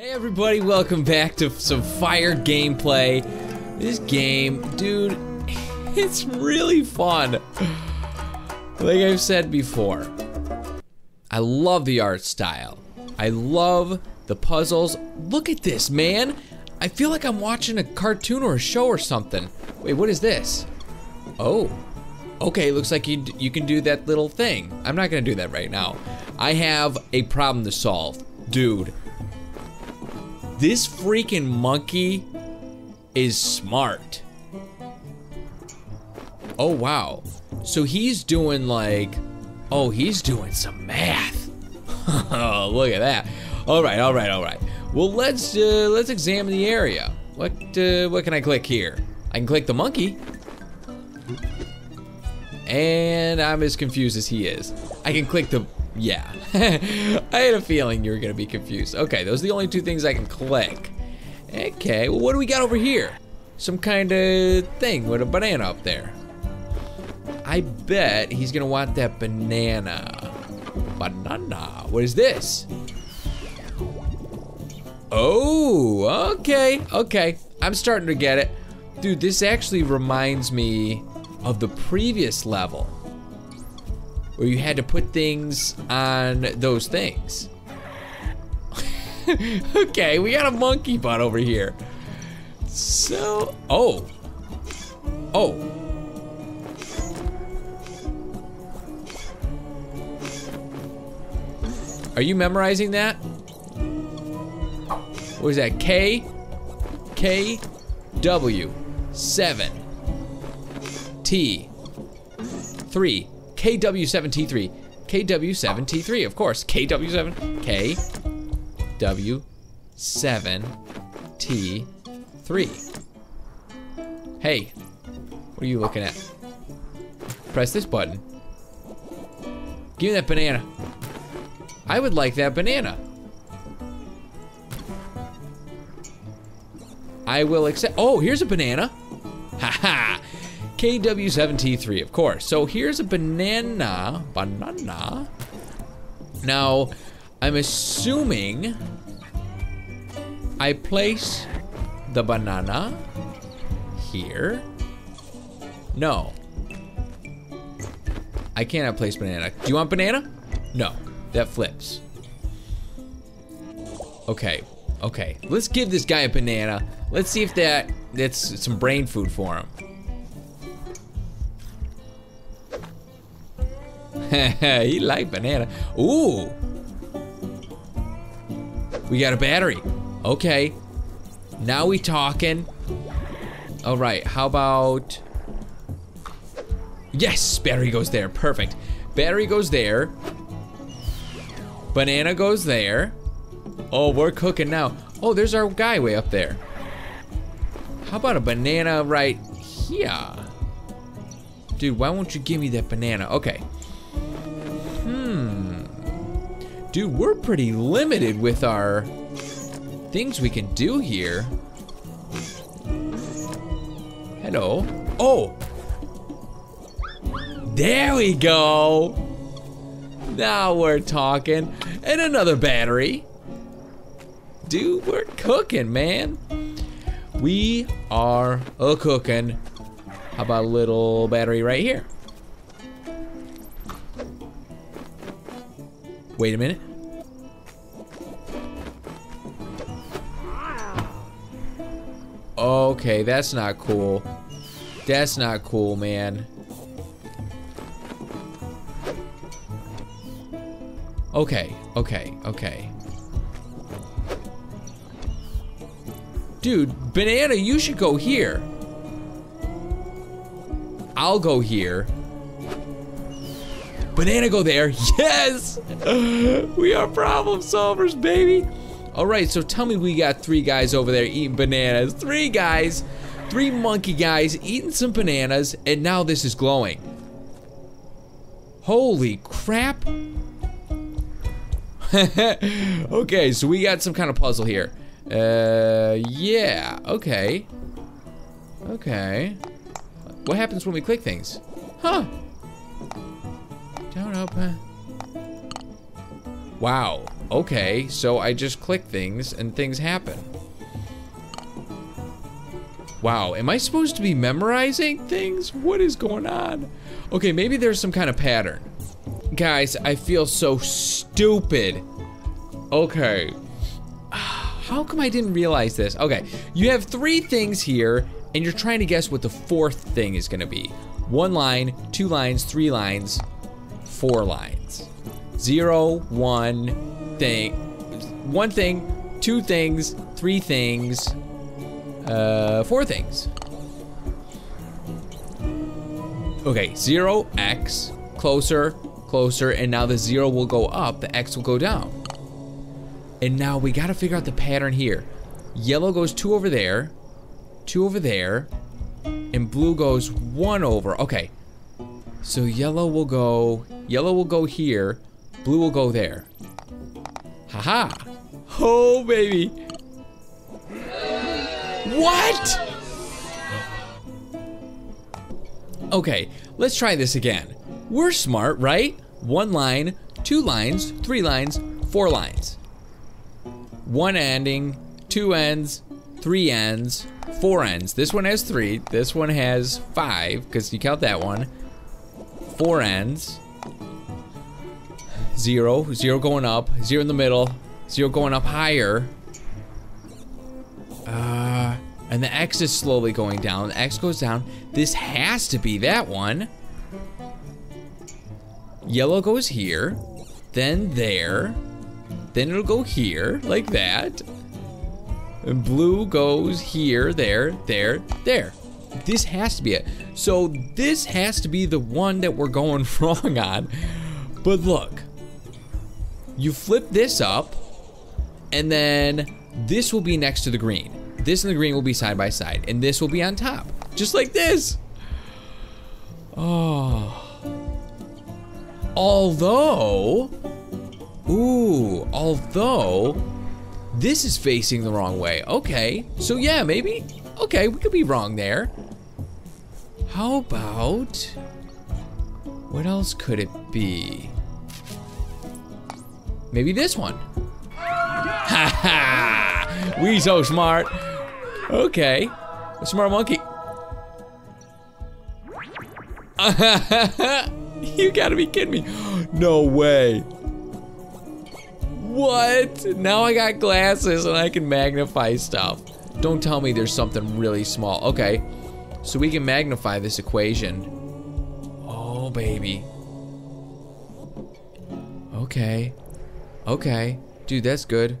Hey everybody, welcome back to some fire gameplay. This game, dude, it's really fun. Like I've said before, I love the art style. I love the puzzles. Look at this, man. I feel like I'm watching a cartoon or a show or something. Wait, what is this? Oh, okay, looks like you, you can do that little thing. I'm not gonna do that right now. I have a problem to solve. Dude, this freaking monkey is smart. Oh, wow. So he's doing like, oh, he's doing some math. oh, look at that. All right, all right, all right. Well, let's uh, let's examine the area. What uh, what can I click here? I can click the monkey. And I'm as confused as he is. I can click the yeah. I had a feeling you were gonna be confused. Okay, those are the only two things I can click. Okay, well what do we got over here? Some kind of thing with a banana up there. I bet he's gonna want that banana. Banana, what is this? Oh, okay, okay. I'm starting to get it. Dude, this actually reminds me of the previous level where you had to put things on those things. okay, we got a monkey butt over here. So, oh. Oh. Are you memorizing that? What is that? K? K? W? 7. T? 3. KW7T3. KW7T3, of course. KW7. KW7T3. Hey, what are you looking at? Press this button. Give me that banana. I would like that banana. I will accept. Oh, here's a banana. Haha. KW7T3, of course. So here's a banana. Banana. Now, I'm assuming I place the banana here. No. I cannot place banana. Do you want banana? No. That flips. Okay. Okay. Let's give this guy a banana. Let's see if that that's some brain food for him. he like banana. Ooh. We got a battery. Okay. Now we talking. All right, how about... Yes, battery goes there, perfect. Battery goes there. Banana goes there. Oh, we're cooking now. Oh, there's our guy way up there. How about a banana right here? Dude, why won't you give me that banana? Okay. Dude, we're pretty limited with our things we can do here. Hello. Oh. There we go. Now we're talking. And another battery. Dude, we're cooking, man. We are a cooking. How about a little battery right here? Wait a minute. Okay, that's not cool. That's not cool, man. Okay, okay, okay. Dude, banana, you should go here. I'll go here. Banana go there. Yes! we are problem solvers, baby. All right, so tell me we got three guys over there eating bananas. Three guys, three monkey guys eating some bananas, and now this is glowing. Holy crap. okay, so we got some kind of puzzle here. Uh, yeah, okay. Okay. What happens when we click things? Huh. Open. Wow. Okay, so I just click things and things happen. Wow, am I supposed to be memorizing things? What is going on? Okay, maybe there's some kind of pattern. Guys, I feel so stupid. Okay. How come I didn't realize this? Okay, you have three things here, and you're trying to guess what the fourth thing is gonna be. One line, two lines, three lines, four lines. Zero, one, thing, one thing, two things, three things, uh, four things. Okay, zero, X, closer, closer, and now the zero will go up, the X will go down. And now we gotta figure out the pattern here. Yellow goes two over there, two over there, and blue goes one over. Okay, so yellow will go, yellow will go here, blue will go there. Haha. -ha. Oh, baby. What? Okay, let's try this again. We're smart, right? One line, two lines, three lines, four lines. One ending, two ends, three ends, four ends. This one has three, this one has five, because you count that one. Four ends. Zero, zero going up, zero in the middle, zero going up higher. Uh, and the X is slowly going down. The X goes down. This has to be that one. Yellow goes here, then there, then it'll go here, like that. And blue goes here, there, there, there. This has to be it. So this has to be the one that we're going wrong on. But look, you flip this up, and then this will be next to the green. This and the green will be side by side, and this will be on top, just like this. Oh. Although, ooh, although this is facing the wrong way. Okay, so yeah, maybe, okay, we could be wrong there. How about, what else could it be? Maybe this one. Ha ha! We so smart. Okay. A Smart monkey. you gotta be kidding me. No way. What? Now I got glasses and I can magnify stuff. Don't tell me there's something really small. Okay. So we can magnify this equation. Oh, baby. Okay. Okay. Dude, that's good.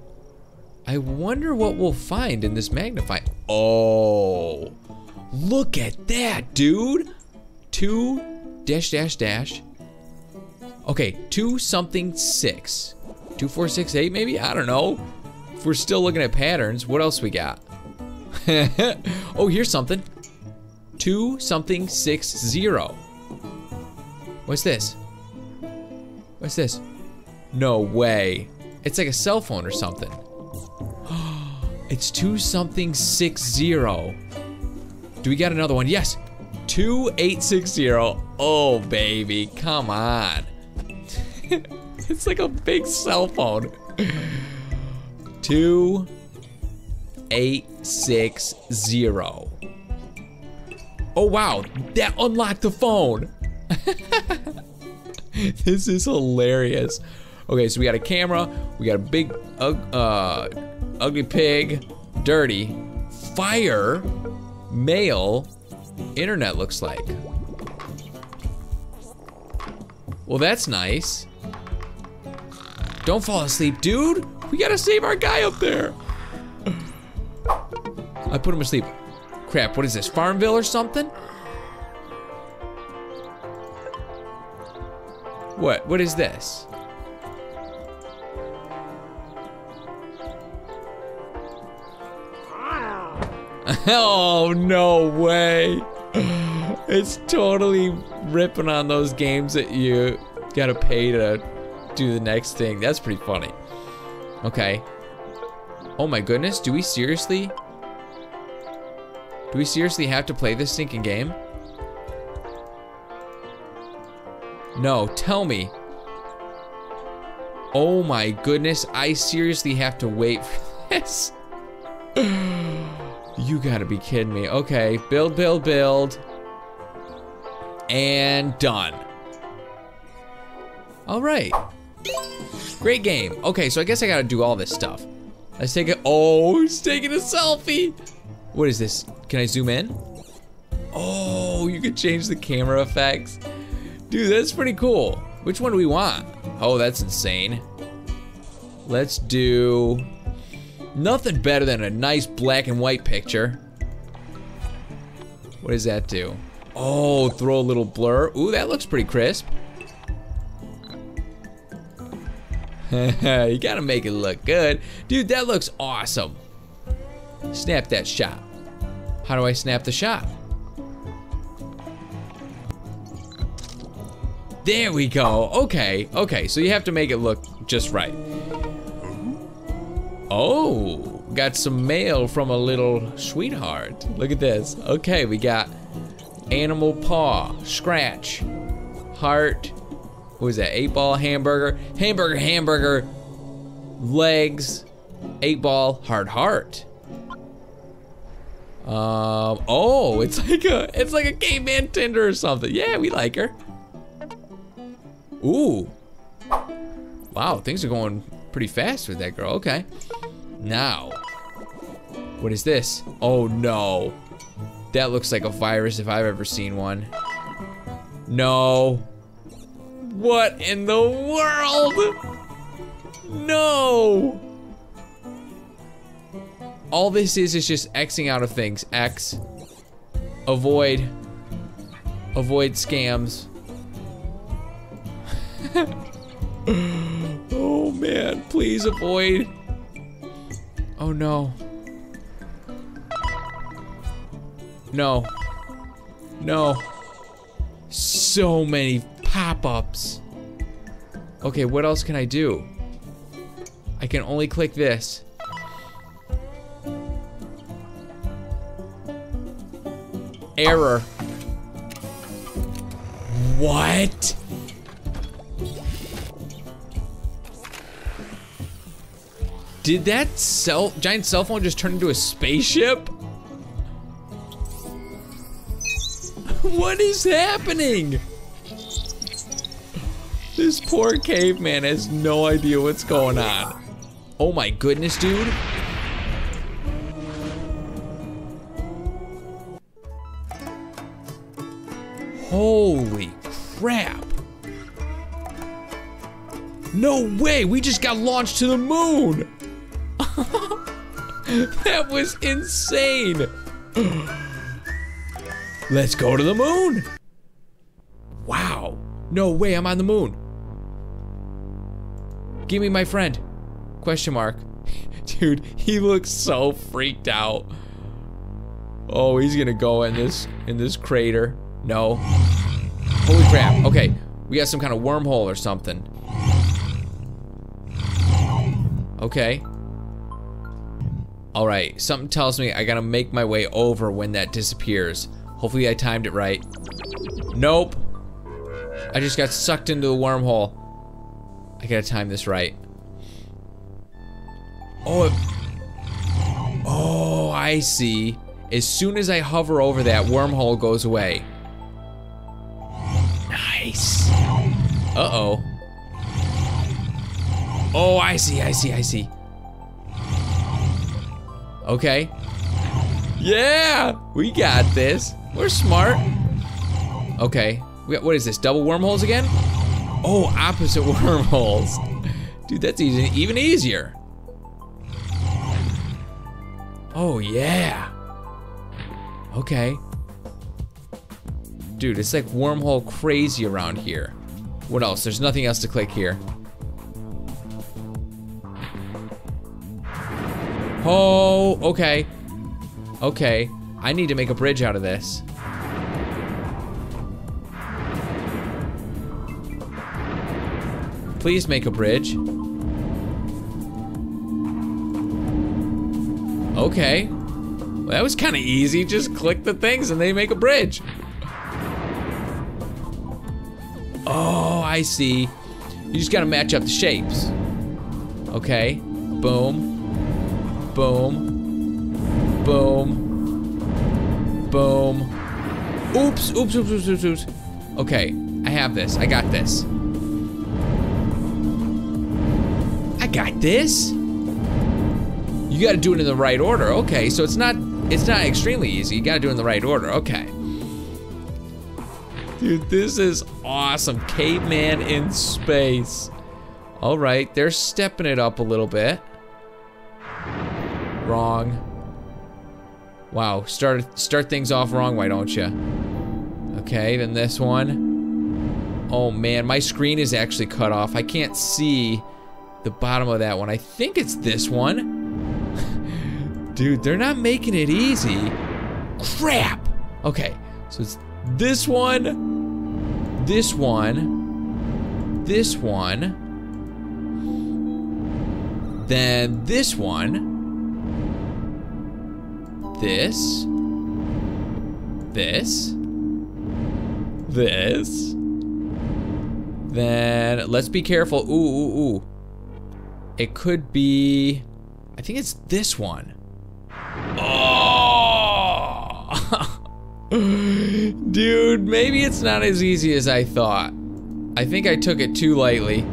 I wonder what we'll find in this magnify. Oh, look at that, dude. Two dash dash dash. Okay, two something six. Two, four, six, eight, maybe? I don't know. If we're still looking at patterns, what else we got? oh, here's something. Two something six zero. What's this? What's this? No way. It's like a cell phone or something. It's two something six zero. Do we got another one? Yes. Two eight six zero. Oh baby, come on. it's like a big cell phone. Two eight six zero. Oh wow, that unlocked the phone. this is hilarious. Okay, so we got a camera, we got a big uh, ugly pig, dirty, fire, mail, internet looks like. Well, that's nice. Don't fall asleep, dude. We gotta save our guy up there. I put him asleep. Crap, what is this, Farmville or something? What, what is this? oh, no way. It's totally ripping on those games that you gotta pay to do the next thing. That's pretty funny. Okay. Oh my goodness, do we seriously? Do we seriously have to play this stinking game? No, tell me. Oh my goodness, I seriously have to wait for this. you gotta be kidding me. Okay, build, build, build. And done. All right. Great game. Okay, so I guess I gotta do all this stuff. Let's take it. Oh, he's taking a selfie. What is this? Can I zoom in? Oh, you can change the camera effects. Dude, that's pretty cool. Which one do we want? Oh, that's insane. Let's do nothing better than a nice black and white picture. What does that do? Oh, throw a little blur. Ooh, that looks pretty crisp. you gotta make it look good. Dude, that looks awesome. Snap that shot. How do I snap the shot? There we go. Okay, okay. So you have to make it look just right. Oh, got some mail from a little sweetheart. Look at this. Okay, we got animal paw, scratch, heart, what was that? Eight ball hamburger, hamburger, hamburger, legs, eight ball, hard heart. Um, oh, it's like a, it's like a caveman Tinder or something. Yeah, we like her. Ooh. Wow, things are going pretty fast with that girl. Okay. Now, what is this? Oh no. That looks like a virus if I've ever seen one. No. What in the world? No! All this is is just Xing out of things. X. Avoid. Avoid scams. oh man, please avoid. Oh no. No. No. So many pop-ups. Okay, what else can I do? I can only click this. Error. What? Did that cell giant cell phone just turn into a spaceship? what is happening? This poor caveman has no idea what's going on. Oh my goodness, dude. No way, we just got launched to the moon. that was insane. Let's go to the moon. Wow. No way, I'm on the moon. Give me my friend. Question mark. Dude, he looks so freaked out. Oh, he's gonna go in this in this crater. No. Holy crap. Okay, we got some kind of wormhole or something. Okay. Alright, something tells me I gotta make my way over when that disappears. Hopefully I timed it right. Nope. I just got sucked into the wormhole. I gotta time this right. Oh, it, oh, I see. As soon as I hover over that, wormhole goes away. Nice. Uh-oh. Oh, I see, I see, I see. Okay. Yeah, we got this. We're smart. Okay. Got, what is this, double wormholes again? Oh, opposite wormholes. Dude, that's easy, even easier. Oh, yeah. Okay. Dude, it's like wormhole crazy around here. What else? There's nothing else to click here. Oh, okay. Okay. I need to make a bridge out of this. Please make a bridge. Okay. Well, that was kind of easy. Just click the things and they make a bridge. Oh, I see. You just gotta match up the shapes. Okay. Boom. Boom. Boom. Boom. Oops, oops, oops, oops, oops, oops. Okay, I have this. I got this. I got this. You gotta do it in the right order. Okay, so it's not it's not extremely easy. You gotta do it in the right order. Okay. Dude, this is awesome. Caveman in space. All right, they're stepping it up a little bit. Wrong. Wow, start start things off wrong, why don't you? Okay, then this one. Oh man, my screen is actually cut off. I can't see the bottom of that one. I think it's this one. Dude, they're not making it easy. Crap! Okay, so it's this one, this one, this one, then this one, this, this, this, then let's be careful. Ooh, ooh, ooh. It could be, I think it's this one. Oh! Dude, maybe it's not as easy as I thought. I think I took it too lightly.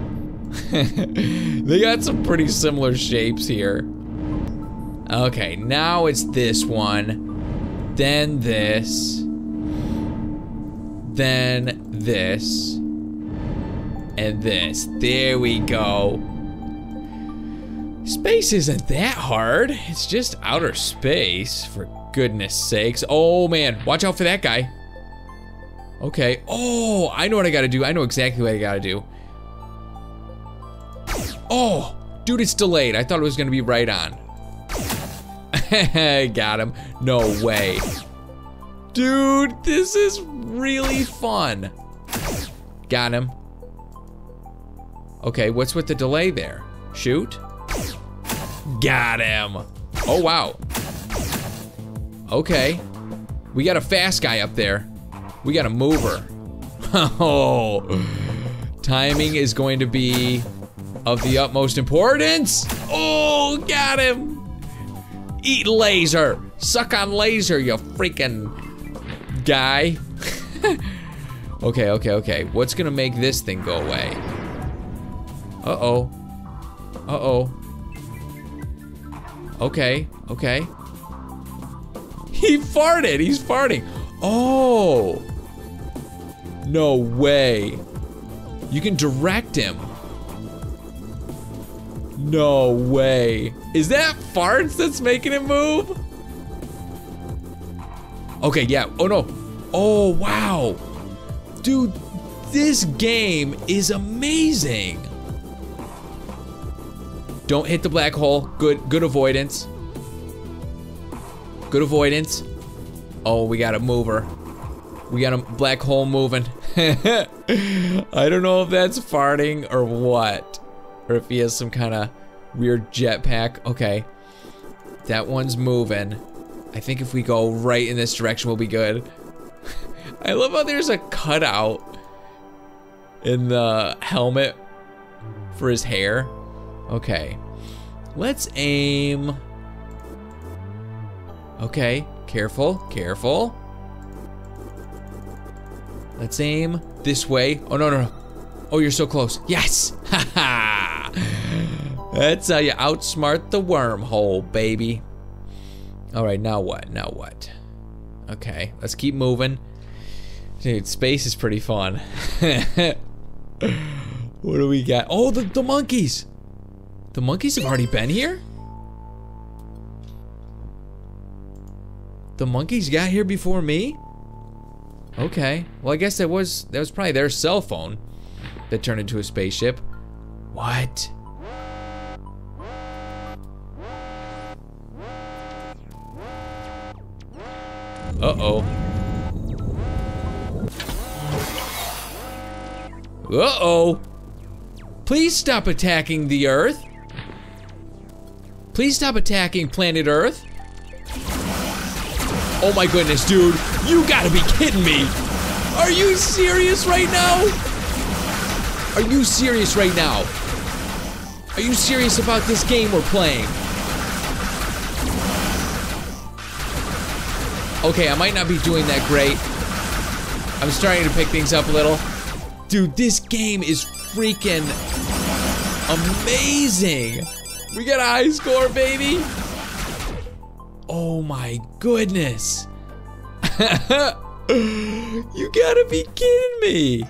they got some pretty similar shapes here. Okay, now it's this one. Then this. Then this. And this. There we go. Space isn't that hard. It's just outer space, for goodness sakes. Oh man, watch out for that guy. Okay. Oh, I know what I gotta do. I know exactly what I gotta do. Oh, dude, it's delayed. I thought it was gonna be right on. Got him. No way. Dude, this is really fun. Got him. Okay, what's with the delay there? Shoot. Got him. Oh, wow. Okay. We got a fast guy up there. We got a mover. Oh. Timing is going to be of the utmost importance. Oh, got him. Eat laser. Suck on laser, you freaking guy. okay, okay, okay. What's gonna make this thing go away? Uh-oh. Uh-oh. Okay, okay. He farted, he's farting. Oh. No way. You can direct him. No way. Is that farts that's making it move? Okay, yeah. Oh no. Oh, wow. Dude, this game is amazing. Don't hit the black hole. Good good avoidance. Good avoidance. Oh, we got a mover. We got a black hole moving. I don't know if that's farting or what. Or if he has some kind of weird jetpack. Okay. That one's moving. I think if we go right in this direction, we'll be good. I love how there's a cutout in the helmet for his hair. Okay. Let's aim. Okay, careful, careful. Let's aim this way. Oh, no, no, no. Oh, you're so close. Yes! Haha! That's how you outsmart the wormhole, baby. All right, now what? Now what? Okay, let's keep moving. Dude, space is pretty fun. what do we got? Oh, the, the monkeys! The monkeys have already been here? The monkeys got here before me? Okay. Well, I guess that was that was probably their cell phone that turned into a spaceship. What? Uh-oh. Uh-oh. Please stop attacking the Earth. Please stop attacking planet Earth. Oh my goodness, dude. You gotta be kidding me. Are you serious right now? Are you serious right now? Are you serious about this game we're playing? Okay, I might not be doing that great. I'm starting to pick things up a little. Dude, this game is freaking amazing. We got a high score, baby. Oh my goodness. you gotta be kidding me.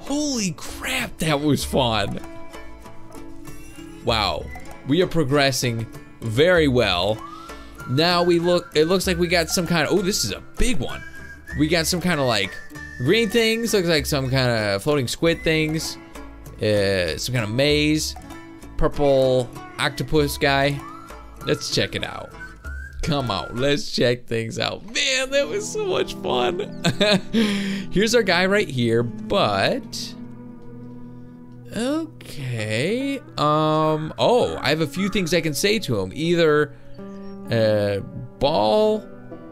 Holy crap, that was fun. Wow, we are progressing very well. Now we look, it looks like we got some kind of, oh, this is a big one. We got some kind of like green things, looks like some kind of floating squid things. Uh, some kind of maze. Purple octopus guy. Let's check it out. Come on, let's check things out. Man, that was so much fun. Here's our guy right here, but... Okay. Um, oh, I have a few things I can say to him. Either uh, ball,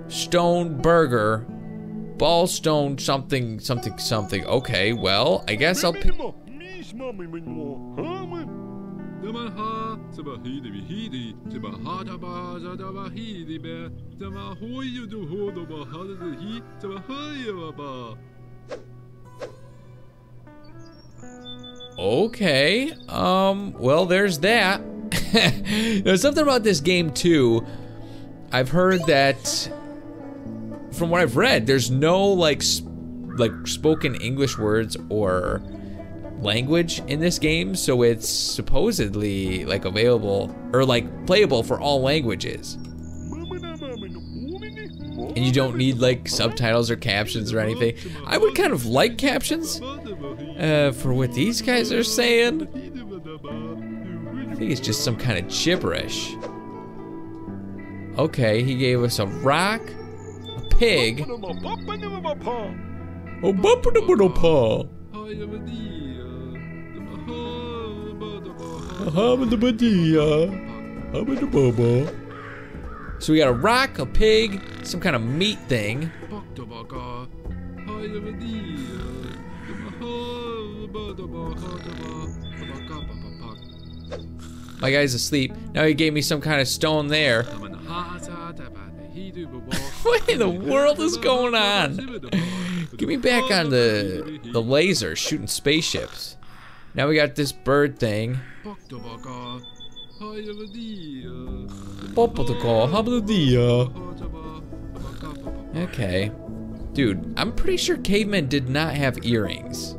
stone, burger, ball, stone, something, something, something. Okay, well, I guess I'll pick... Okay, um, well, there's that. There's something about this game, too. I've heard that, from what I've read, there's no, like, like spoken English words or language in this game, so it's supposedly like available or like playable for all languages. And you don't need like subtitles or captions or anything. I would kind of like captions uh, for what these guys are saying. I think it's just some kind of gibberish. Okay, he gave us a rock, a pig. So we got a rock, a pig, some kind of meat thing. My guy's asleep. Now he gave me some kind of stone there. What in the world is going on? Get me back on the the laser shooting spaceships. Now we got this bird thing. Okay. Dude, I'm pretty sure cavemen did not have earrings.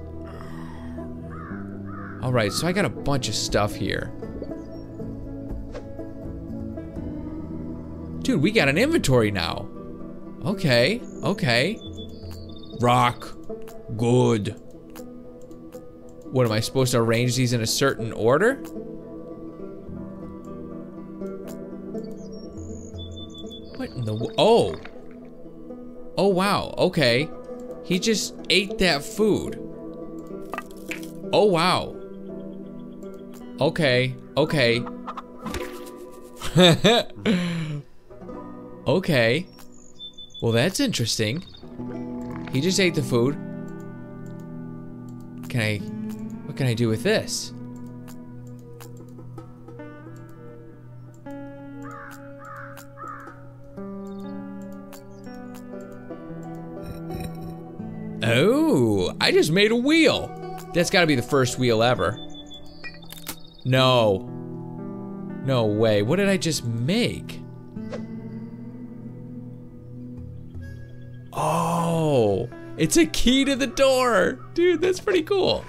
Alright, so I got a bunch of stuff here. Dude, we got an inventory now. Okay, okay. Rock. Good. What, am I supposed to arrange these in a certain order? What in the, oh. Oh, wow, okay. He just ate that food. Oh, wow. Okay, okay. okay. Well, that's interesting. He just ate the food. Can I what can I do with this? Oh, I just made a wheel. That's gotta be the first wheel ever. No. No way. What did I just make? It's a key to the door. Dude, that's pretty cool.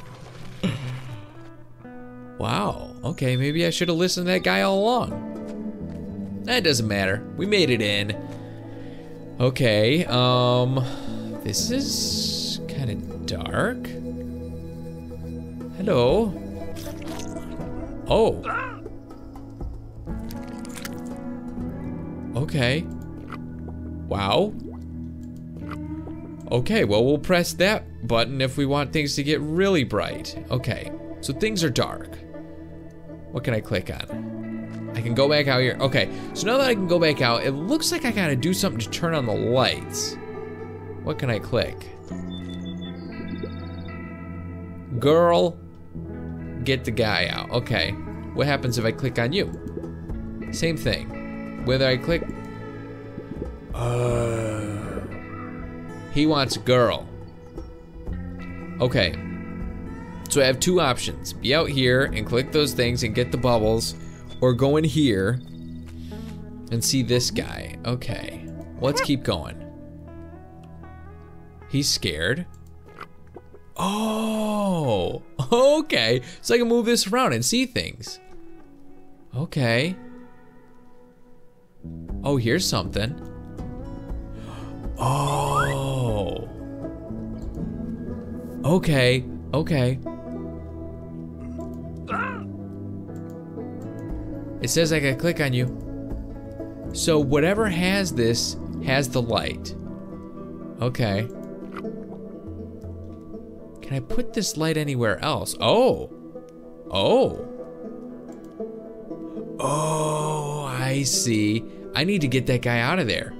Wow, okay, maybe I should have listened to that guy all along. That doesn't matter. We made it in. Okay, um, this is kind of dark. Hello. Oh. Okay. Wow. Okay, well, we'll press that button if we want things to get really bright. Okay, so things are dark. What can I click on? I can go back out here. Okay, so now that I can go back out, it looks like I gotta do something to turn on the lights. What can I click? Girl, get the guy out. Okay. What happens if I click on you? Same thing. Whether I click... Uh, he wants girl. Okay. So I have two options. Be out here and click those things and get the bubbles. Or go in here and see this guy. Okay. Let's keep going. He's scared. Oh, okay. So I can move this around and see things. Okay. Oh, here's something. Oh. Okay, okay. It says I can click on you. So whatever has this has the light. Okay. Can I put this light anywhere else? Oh. Oh. Oh, I see. I need to get that guy out of there.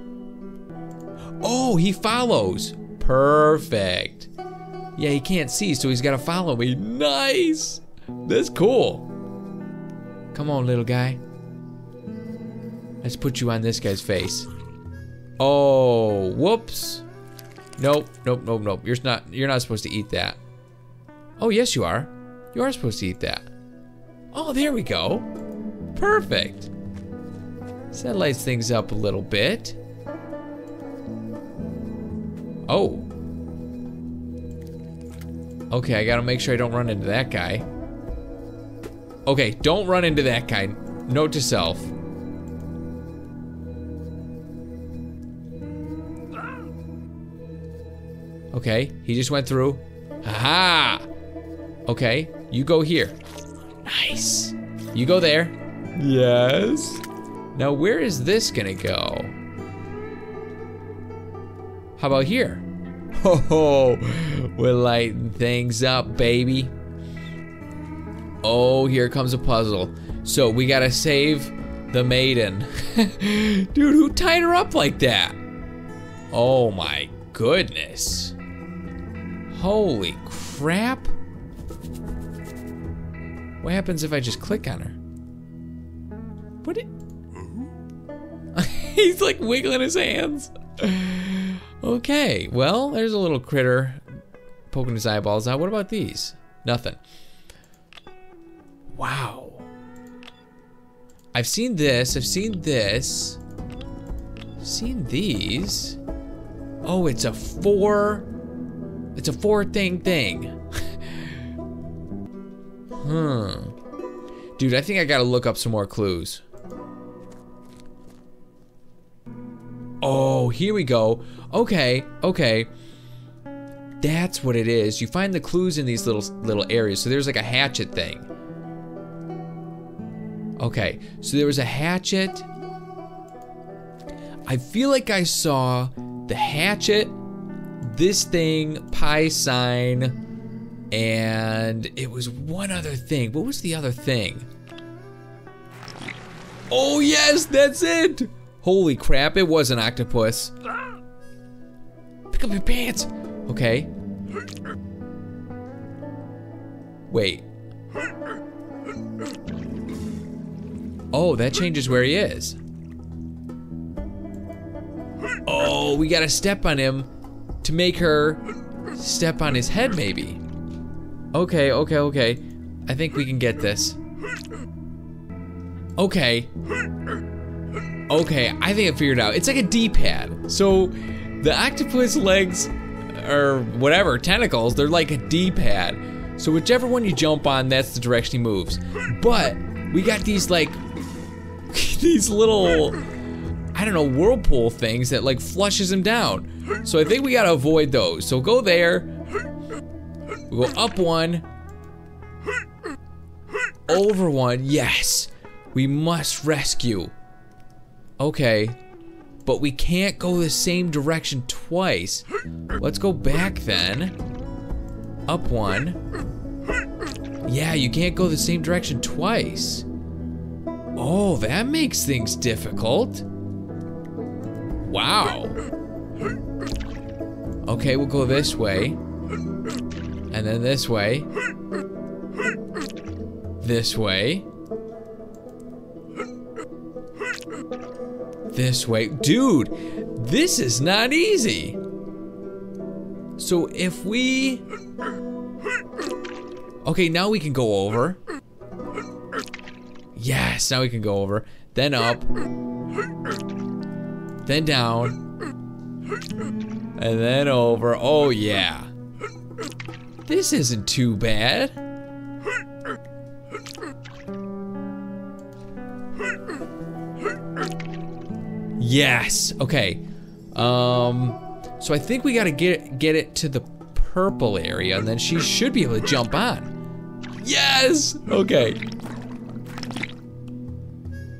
Oh, he follows. Perfect. Yeah, he can't see, so he's got to follow me. Nice. That's cool. Come on, little guy. Let's put you on this guy's face. Oh, whoops. Nope, nope, nope, nope. You're not you're not supposed to eat that. Oh, yes you are. You are supposed to eat that. Oh, there we go. Perfect. So that lights things up a little bit. Oh. Okay, I gotta make sure I don't run into that guy. Okay, don't run into that guy. Note to self. Okay, he just went through. Haha! Okay, you go here. Nice. You go there. Yes. Now, where is this gonna go? How about here? Ho! We're lighting things up, baby. Oh, here comes a puzzle. So we gotta save the maiden. Dude, who tied her up like that? Oh my goodness. Holy crap. What happens if I just click on her? What? He's like wiggling his hands. Okay, well, there's a little critter poking his eyeballs out. What about these? Nothing. Wow. I've seen this. I've seen this. Seen these. Oh, it's a four. It's a four thing thing. hmm. Dude, I think I gotta look up some more clues. Oh, here we go. Okay, okay. That's what it is. You find the clues in these little little areas. So there's like a hatchet thing. Okay, so there was a hatchet. I feel like I saw the hatchet, this thing, pi sign, and it was one other thing. What was the other thing? Oh yes, that's it! Holy crap, it was an octopus. Pick up your pants. Okay. Wait. Oh, that changes where he is. Oh, we gotta step on him to make her step on his head, maybe. Okay, okay, okay. I think we can get this. Okay. Okay, I think I figured it out. It's like a D-pad. So, the octopus legs, or whatever, tentacles, they're like a D-pad. So whichever one you jump on, that's the direction he moves. But, we got these like, these little, I don't know, whirlpool things that like flushes him down. So I think we gotta avoid those. So go there, we go up one, over one, yes. We must rescue. Okay, but we can't go the same direction twice. Let's go back then. Up one. Yeah, you can't go the same direction twice. Oh, that makes things difficult. Wow. Okay, we'll go this way. And then this way. This way. This way. Dude, this is not easy. So if we... Okay, now we can go over. Yes, now we can go over. Then up. Then down. And then over. Oh, yeah. This isn't too bad. Yes. Okay. Um. So I think we gotta get get it to the purple area, and then she should be able to jump on. Yes. Okay.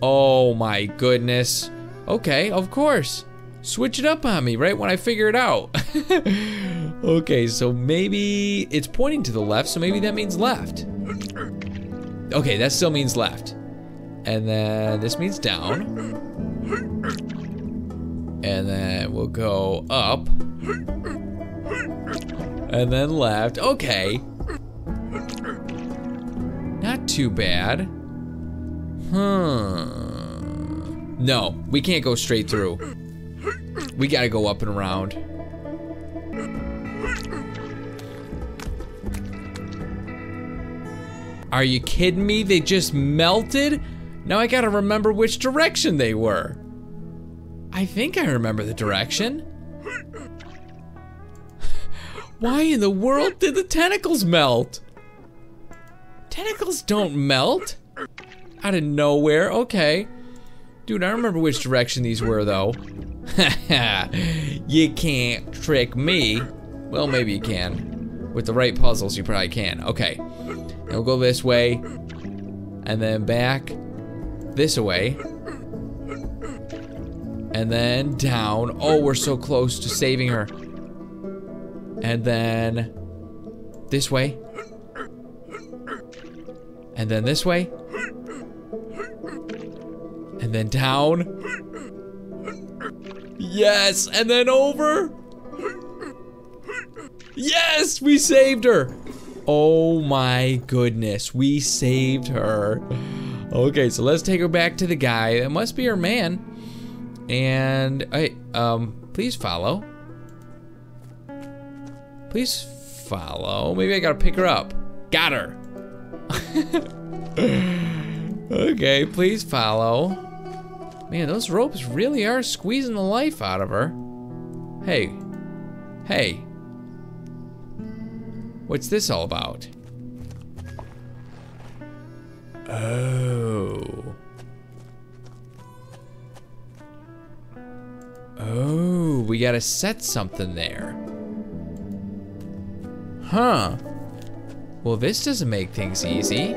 Oh my goodness. Okay, of course. Switch it up on me right when I figure it out. okay, so maybe it's pointing to the left, so maybe that means left. Okay, that still means left. And then this means down. And then we'll go up. And then left. Okay. Not too bad. Hmm. No, we can't go straight through. We gotta go up and around. Are you kidding me? They just melted? Now I gotta remember which direction they were. I think I remember the direction. Why in the world did the tentacles melt? Tentacles don't melt. Out of nowhere, okay. Dude, I remember which direction these were though. you can't trick me. Well, maybe you can. With the right puzzles, you probably can. Okay. Now we'll go this way. And then back this way. And then down. Oh, we're so close to saving her. And then this way. And then this way. And then down. Yes, and then over. Yes, we saved her. Oh my goodness, we saved her. Okay, so let's take her back to the guy. That must be her man. And, hey, um, please follow. Please follow. Maybe I gotta pick her up. Got her. okay, please follow. Man, those ropes really are squeezing the life out of her. Hey. Hey. What's this all about? Oh. Oh, we gotta set something there. Huh. Well, this doesn't make things easy.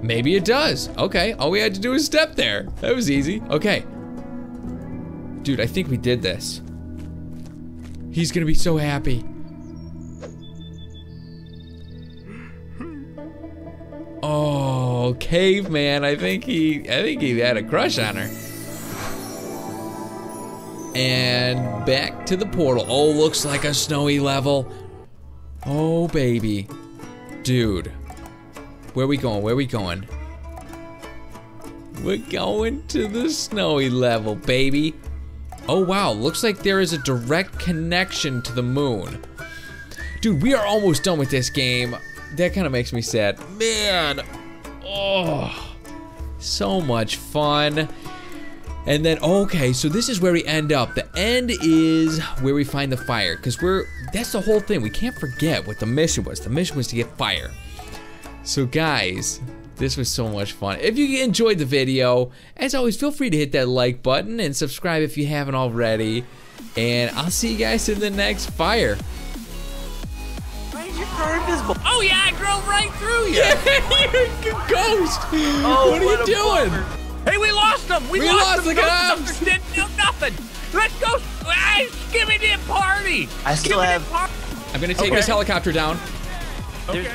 Maybe it does. Okay, all we had to do was step there. That was easy. Okay. Dude, I think we did this. He's gonna be so happy. Caveman. I think he I think he had a crush on her. And back to the portal. Oh, looks like a snowy level. Oh, baby. Dude. Where we going? Where we going? We're going to the snowy level, baby. Oh, wow. Looks like there is a direct connection to the moon. Dude, we are almost done with this game. That kind of makes me sad. Man. Oh. So much fun. And then, okay, so this is where we end up. The end is where we find the fire. Because we're, that's the whole thing. We can't forget what the mission was. The mission was to get fire. So guys, this was so much fun. If you enjoyed the video, as always, feel free to hit that like button and subscribe if you haven't already. And I'll see you guys in the next fire. Why did you grow invisible? Oh yeah, I drove right through you. Yeah, you're a ghost. Oh, what are what you doing? bummer. Hey, we lost them. We, We lost, lost them. the Ghost cops. Didn't do nothing. Let's go. Hey, give me the party. I still give have. I'm gonna take Okay. this helicopter down. Okay.